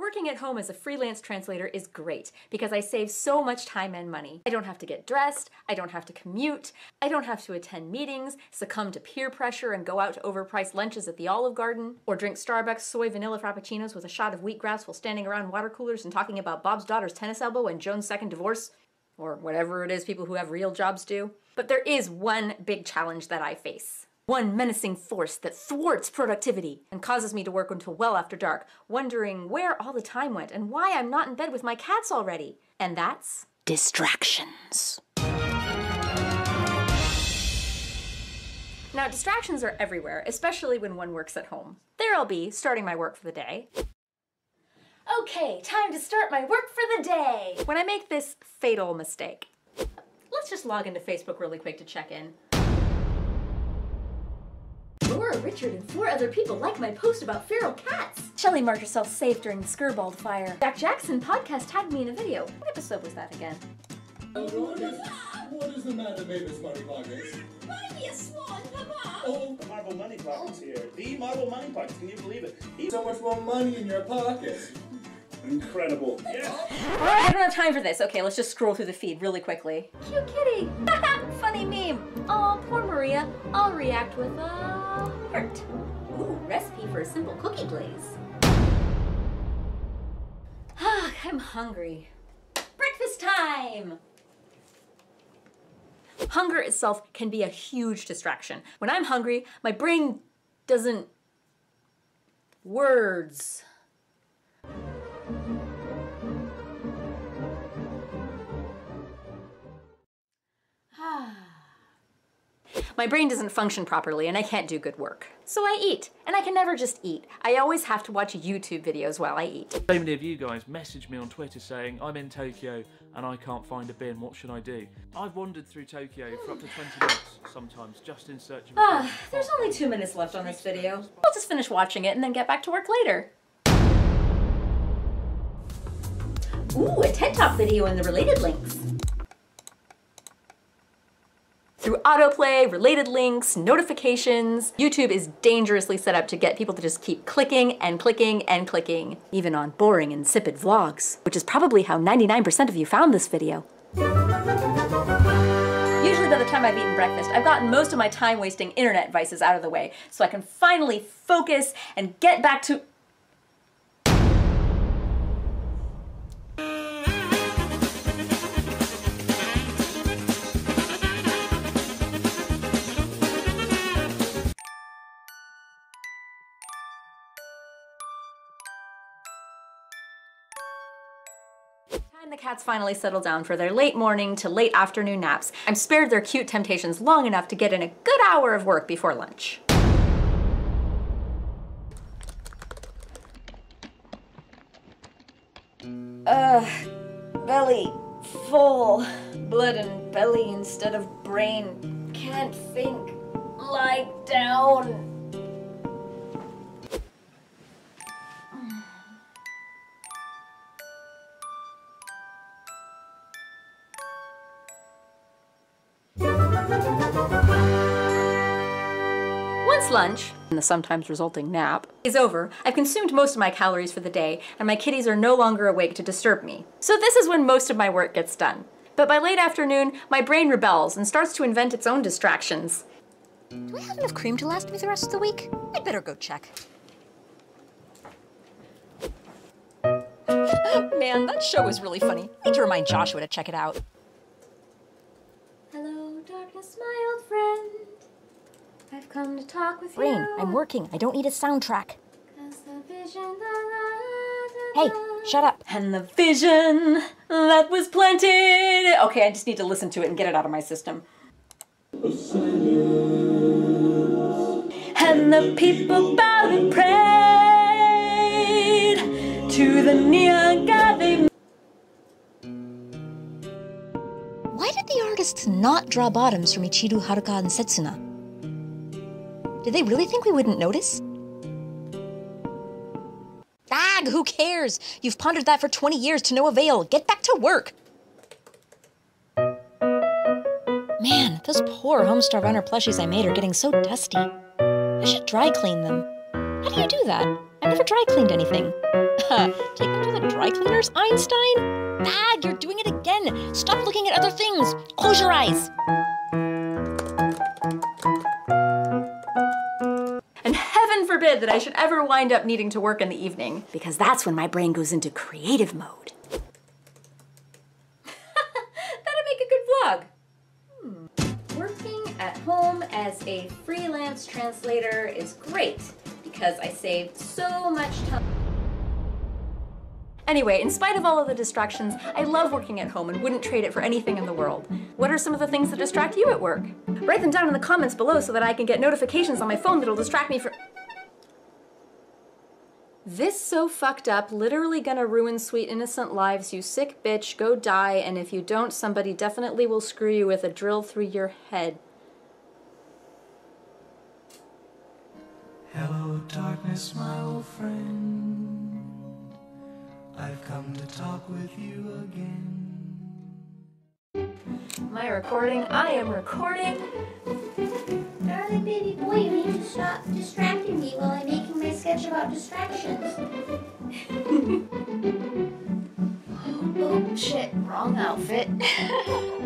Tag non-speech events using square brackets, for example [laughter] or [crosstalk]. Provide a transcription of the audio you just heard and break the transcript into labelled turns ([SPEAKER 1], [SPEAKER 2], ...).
[SPEAKER 1] Working at home as a freelance translator is great because I save so much time and money. I don't have to get dressed, I don't have to commute, I don't have to attend meetings, succumb to peer pressure and go out to overpriced lunches at the Olive Garden, or drink Starbucks soy vanilla frappuccinos with a shot of wheatgrass while standing around water coolers and talking about Bob's daughter's tennis elbow and Joan's second divorce, or whatever it is people who have real jobs do. But there is one big challenge that I face one menacing force that thwarts productivity and causes me to work until well after dark, wondering where all the time went and why I'm not in bed with my cats already. And that's distractions. Now, distractions are everywhere, especially when one works at home. There I'll be, starting my work for the day. Okay, time to start my work for the day! When I make this fatal mistake. Let's just log into Facebook really quick to check in. Laura, Richard, and four other people like my post about feral cats. Shelly marked herself safe during the Skirball fire. Jack Jackson podcast tagged me in a video. What episode was that again?
[SPEAKER 2] What is, what is the matter, Mavis Money Pockets?
[SPEAKER 3] Buy me a swan, Papa!
[SPEAKER 2] Oh,
[SPEAKER 4] The Marble Money Pockets here. The Marble Money Pockets, can you believe it? He's
[SPEAKER 2] so much more money in your pocket.
[SPEAKER 4] Incredible. Yeah.
[SPEAKER 1] I don't have time for this. Okay, let's just scroll through the feed really quickly. Cute kitty. [laughs] Funny meme. Oh, poor Maria. I'll react with a heart. Ooh, recipe for a simple cookie glaze. Ah, [sighs] I'm hungry. Breakfast time! Hunger itself can be a huge distraction. When I'm hungry, my brain doesn't. Words. My brain doesn't function properly and I can't do good work. So I eat. And I can never just eat. I always have to watch YouTube videos while I eat.
[SPEAKER 5] So many of you guys message me on Twitter saying, I'm in Tokyo and I can't find a bin, what should I do? I've wandered through Tokyo for up to 20 minutes sometimes, just in search of a
[SPEAKER 1] Ah,
[SPEAKER 5] bin.
[SPEAKER 1] there's only two minutes left on this video. I'll just finish watching it and then get back to work later. Ooh, a TED Talk video and the related links. Through autoplay, related links, notifications, YouTube is dangerously set up to get people to just keep clicking and clicking and clicking, even on boring, insipid vlogs, which is probably how 99% of you found this video. Usually by the time I've eaten breakfast, I've gotten most of my time-wasting internet vices out of the way, so I can finally focus and get back to... Time the cats finally settle down for their late morning to late afternoon naps, I'm spared their cute temptations long enough to get in a good hour of work before lunch. Ugh, belly full, blood and belly instead of brain. Can't think. Lie down. Once lunch, and the sometimes resulting nap, is over, I've consumed most of my calories for the day, and my kitties are no longer awake to disturb me. So this is when most of my work gets done. But by late afternoon, my brain rebels and starts to invent its own distractions.
[SPEAKER 6] Do I have enough cream to last me the rest of the week? I'd better go check. [gasps] Man, that show was really funny. I Need to remind Joshua to check it out.
[SPEAKER 1] I've come to talk with
[SPEAKER 6] Brain,
[SPEAKER 1] you.
[SPEAKER 6] I'm working. I don't need a soundtrack.
[SPEAKER 1] 'Cause the vision, the
[SPEAKER 6] Hey, shut up.
[SPEAKER 1] And the vision that was planted. Okay, I just need to listen to it and get it out of my system. And the people bowed and prayed to the neon god they
[SPEAKER 6] Why did the artists not draw bottoms from Michiru Haruka and Setsuna? Did they really think we wouldn't notice? Ag, who cares? You've pondered that for 20 years to no avail. Get back to work. Man, those poor Homestar Runner plushies I made are getting so dusty. I should dry clean them. How do you do that? I've never dry cleaned anything. [laughs] Take them to the dry cleaners, Einstein? Ah, you're doing it again. Stop looking at other things. Close your eyes.
[SPEAKER 1] Forbid that I should ever wind up needing to work in the evening, because that's when my brain goes into creative mode. [laughs] That'd make a good vlog. Hmm. Working at home as a freelance translator is great because I saved so much time. Anyway, in spite of all of the distractions, I love working at home and wouldn't trade it for anything in the world. What are some of the things that distract you at work? Write them down in the comments below so that I can get notifications on my phone that'll distract me from. This so fucked up, literally gonna ruin sweet innocent lives, you sick bitch, go die, and if you don't, somebody definitely will screw you with a drill through your head.
[SPEAKER 7] Hello, darkness, my old friend. I've come to talk with you again.
[SPEAKER 1] Am I recording? I am recording.
[SPEAKER 3] Darling baby boy, you need to stop distracting me while I'm making my sketch about distractions. [laughs] oh shit, wrong outfit. [laughs]